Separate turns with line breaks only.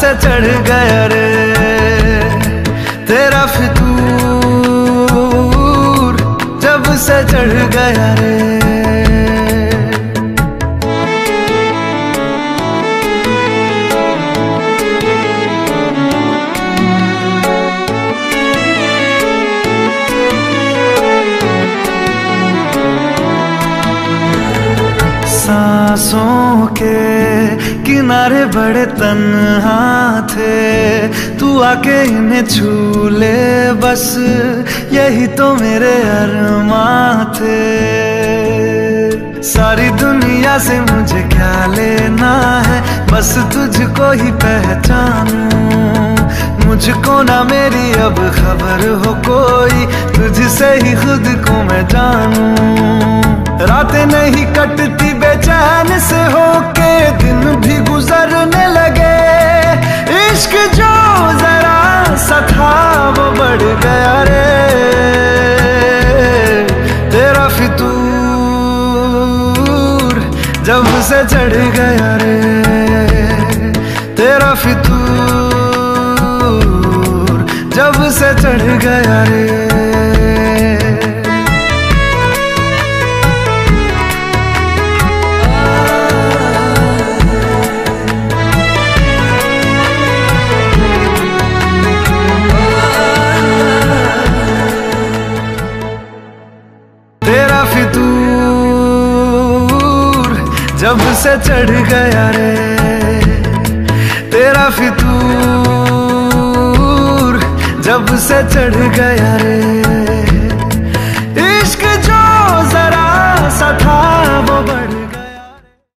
से चढ़ गया रे। तेरा फितूर जब से चढ़ गया रे। सांसों के किनारे बड़े तन्हा थे। तू आके इन्हें छू ले बस, यही तो मेरे अरमा थे। सारी दुनिया से मुझे क्या लेना है, बस तुझको ही पहचानूं। मुझको ना मेरी अब खबर हो कोई, तुझसे ही खुद को मैं जानू। रातें नहीं कटती बेचैन से होके से चढ़ गया रे तेरा फितूर जब से चढ़ गया रे। जब से चढ़ गया रे तेरा फितूर जब से चढ़ गया रे।